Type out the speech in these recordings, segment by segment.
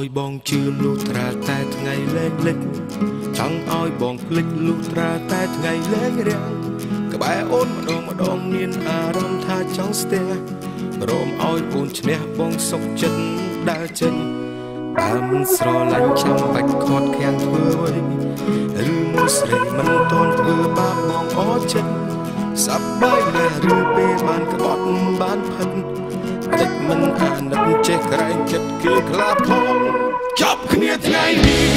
ង់ឲ្យបងជឿលុះត្រាតែថ្ងៃលែងលិចចង់ឲ្យបងភ្លេចលុះត្រាតែថ្ងៃលែងរាំងក្បែរអូនម្ដងម្ដងមានអារម្មណ៍ថាចង់ស្ទះរមឲ្យអូនឈ្នះបងសុខចិត្តដើរចេញបើមិនស្រឡាញ់ចាំបាច់ខាត់ខាំងធ្វើអ្វីឬមួយស្រីមិនតន់ធ្វើបាបបងអត់ចិត្តសប្បាយណាស់ឬពេលបានក្បត់បានផិនចិត្តមិនអាណិតចេះ ក្រែងចិត្តគេខ្លាផងចប់គ្នាថ្ងៃនេះ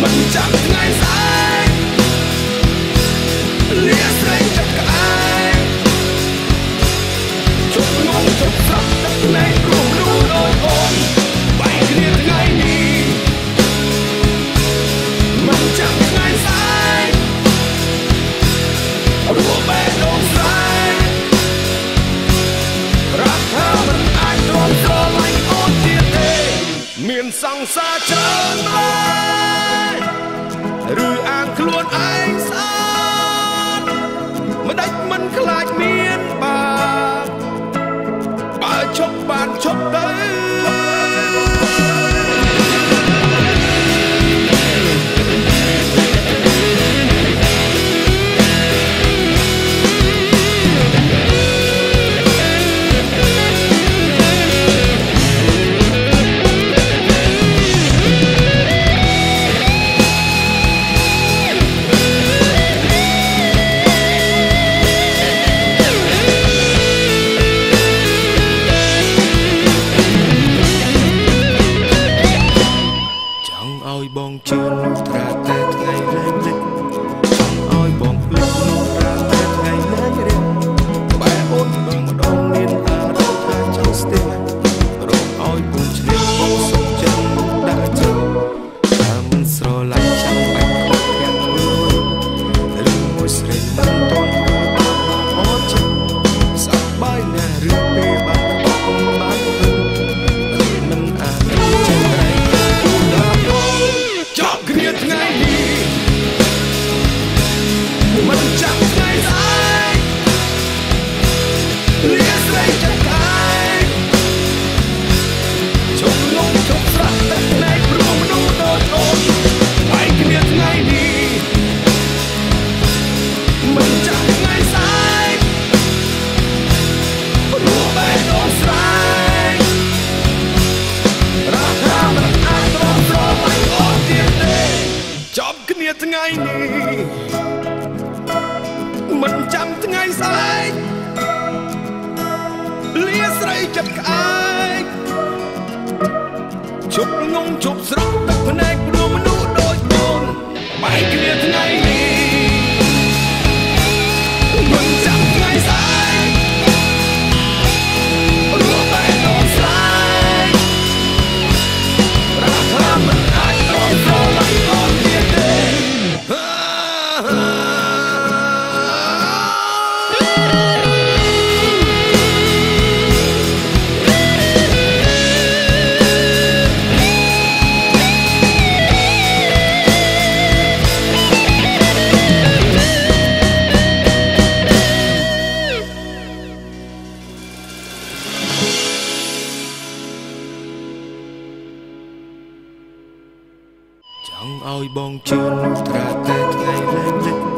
មិនចាំថ្ងៃស្មានសង្សារច្រើនម្ល៉េះឬអាងខ្លួនឯងស្អាតម្ដេចមិនខ្លាចមាន ស្អែកលាស្រីចិត្តក្អែកជប់ងងជប់ស្រក់ទឹកភ្នែកព្រោះមនុស្សដូចអូនបែកគ្នាថ្ងៃនេះ ចង់ឲ្យបងជឿលុះត្រាតែថ្ងៃលែងលិចច